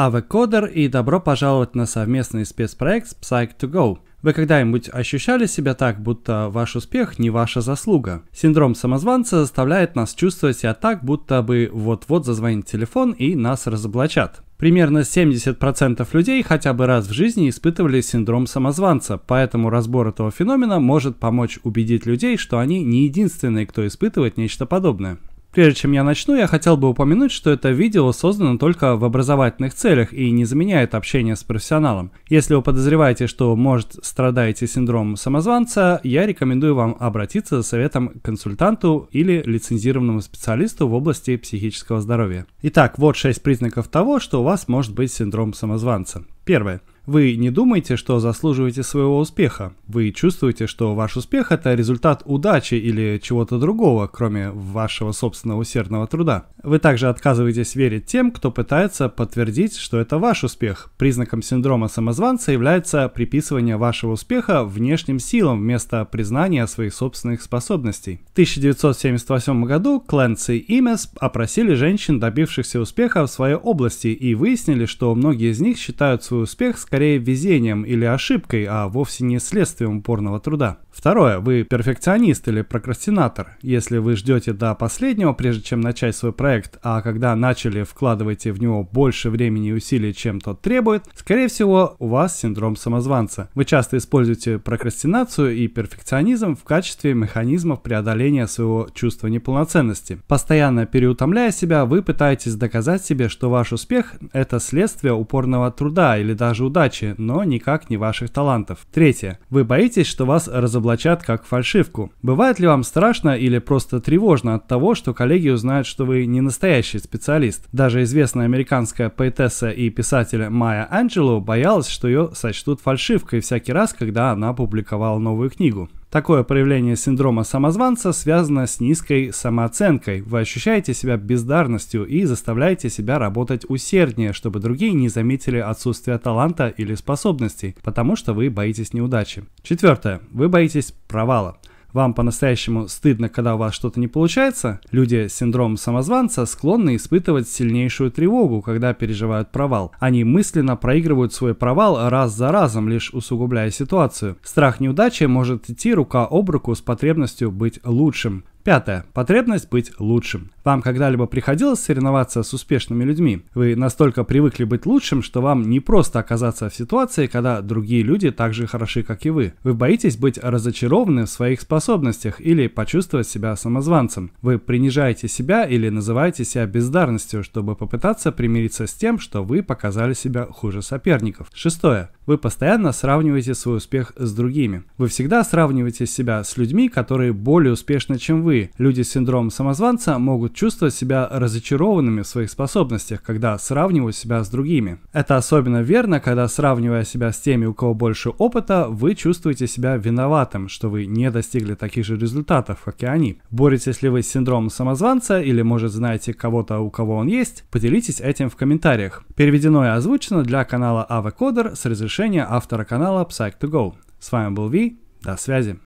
Ава Кодер и добро пожаловать на совместный спецпроект Psych2Go. Вы когда-нибудь ощущали себя так, будто ваш успех не ваша заслуга? Синдром самозванца заставляет нас чувствовать себя так, будто бы вот-вот зазвонит телефон и нас разоблачат. Примерно 70% людей хотя бы раз в жизни испытывали синдром самозванца, поэтому разбор этого феномена может помочь убедить людей, что они не единственные, кто испытывает нечто подобное. Прежде чем я начну, я хотел бы упомянуть, что это видео создано только в образовательных целях и не заменяет общение с профессионалом. Если вы подозреваете, что, может, страдаете синдромом самозванца, я рекомендую вам обратиться за советом к консультанту или лицензированному специалисту в области психического здоровья. Итак, вот 6 признаков того, что у вас может быть синдром самозванца. Первое. Вы не думаете, что заслуживаете своего успеха. Вы чувствуете, что ваш успех – это результат удачи или чего-то другого, кроме вашего собственного усердного труда. Вы также отказываетесь верить тем, кто пытается подтвердить, что это ваш успех. Признаком синдрома самозванца является приписывание вашего успеха внешним силам вместо признания своих собственных способностей. В 1978 году Кленси и Имес опросили женщин, добившихся успеха в своей области, и выяснили, что многие из них считают свой успех скорее скорее везением или ошибкой, а вовсе не следствием упорного труда. Второе. Вы перфекционист или прокрастинатор. Если вы ждете до последнего, прежде чем начать свой проект, а когда начали, вкладываете в него больше времени и усилий, чем тот требует, скорее всего, у вас синдром самозванца. Вы часто используете прокрастинацию и перфекционизм в качестве механизмов преодоления своего чувства неполноценности. Постоянно переутомляя себя, вы пытаетесь доказать себе, что ваш успех – это следствие упорного труда или даже удачи удачи, но никак не ваших талантов. Третье. Вы боитесь, что вас разоблачат как фальшивку. Бывает ли вам страшно или просто тревожно от того, что коллеги узнают, что вы не настоящий специалист? Даже известная американская поэтесса и писатель Майя Анджело боялась, что ее сочтут фальшивкой всякий раз, когда она публиковала новую книгу. Такое проявление синдрома самозванца связано с низкой самооценкой. Вы ощущаете себя бездарностью и заставляете себя работать усерднее, чтобы другие не заметили отсутствие таланта или способностей, потому что вы боитесь неудачи. Четвертое. Вы боитесь провала вам по-настоящему стыдно, когда у вас что-то не получается, люди с синдромом самозванца склонны испытывать сильнейшую тревогу, когда переживают провал. Они мысленно проигрывают свой провал раз за разом, лишь усугубляя ситуацию. Страх неудачи может идти рука об руку с потребностью быть лучшим. Пятое. Потребность быть лучшим. Вам когда-либо приходилось соревноваться с успешными людьми? Вы настолько привыкли быть лучшим, что вам не просто оказаться в ситуации, когда другие люди так же хороши, как и вы. Вы боитесь быть разочарованы в своих способностях или почувствовать себя самозванцем. Вы принижаете себя или называете себя бездарностью, чтобы попытаться примириться с тем, что вы показали себя хуже соперников. Шестое. Вы постоянно сравниваете свой успех с другими. Вы всегда сравниваете себя с людьми, которые более успешны, чем вы. Люди с синдромом самозванца могут чувствовать себя разочарованными в своих способностях, когда сравнивают себя с другими. Это особенно верно, когда сравнивая себя с теми, у кого больше опыта, вы чувствуете себя виноватым, что вы не достигли таких же результатов, как и они. Боретесь ли вы с синдромом самозванца или, может, знаете кого-то, у кого он есть, поделитесь этим в комментариях. Переведено и озвучено для канала Avacodер с разрешения автора канала Psych2Go. С вами был Ви, до связи.